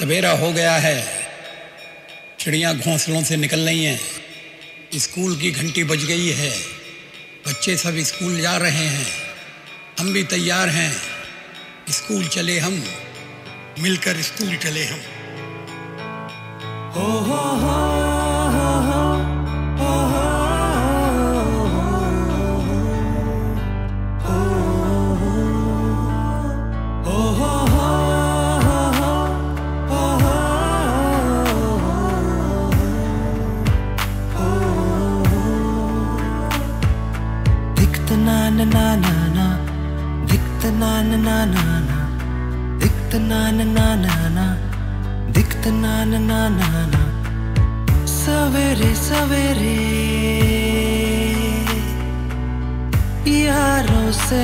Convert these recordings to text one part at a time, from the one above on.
सवेरा हो गया है। चिड़िया घोंसलों से निकल रही हैं। स्कूल की घंटी बज गई है। बच्चे सब स्कूल जा रहे हैं। हम भी तैयार हैं। स्कूल चले हम। मिलकर स्कूल चले हम। Dikta na na na na na सवेरे सवेरे से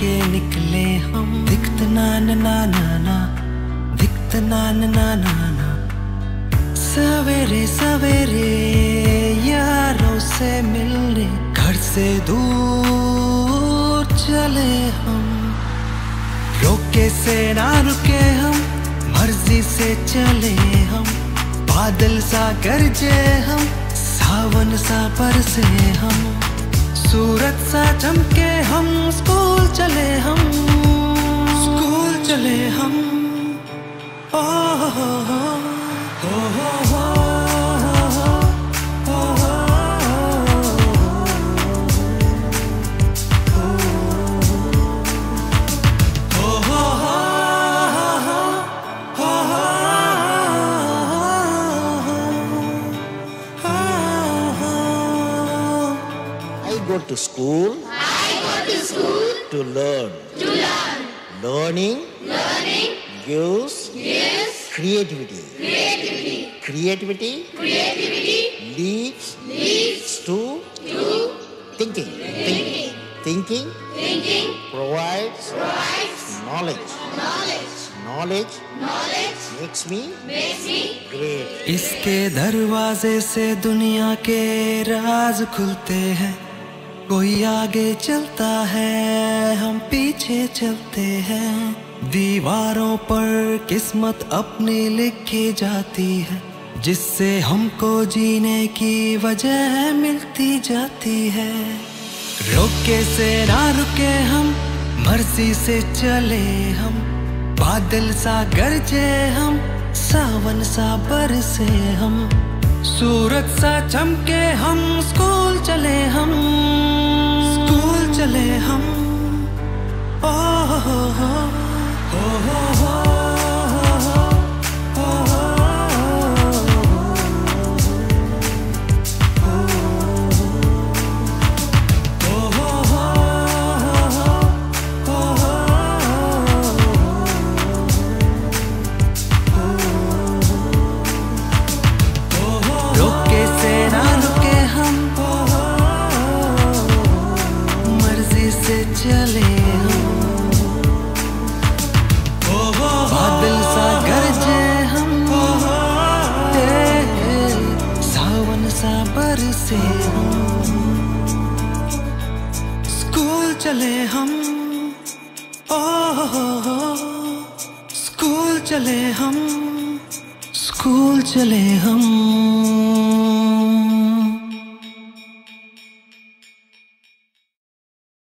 के निकले हम ना ना ना ना ना ना ना ना ना ना सवेरे सवेरे से मिलने, घर से दूर चले हम। रोके से ना रुके हम, मर्ज़ी से चले हम। बादल सा गरजे हम, सावन सा परसे हम। सूरत सा चमके हम, स्कूल चले to school. I go to school to learn. To learn. Learning. Learning gives. Gives. Creativity. Creativity. Creativity. Creativity leads. Leads to. To. Thinking. Thinking. Thinking. Thinking provides. Provides knowledge. Knowledge. इसके दरवाजे से दुनिया के राज खुलते हैं कोई आगे चलता है, हम पीछे चलते हैं। दीवारों पर किस्मत अपनी लिखी जाती है, जिससे हमको जीने की वजह मिलती जाती है। रोके से ना रुके हम, मर्ज़ी से चले हम। बादल सा गरजे हम, सावन सा बरसे हम। सूरत सा चमके हम स्कूल चले हम। स्कूल चले हम। चले हम बादल सा गरजे हम। सावन सा बरसे स्कूल चले हम। ओ हो हो स्कूल चले हम। स्कूल चले हम।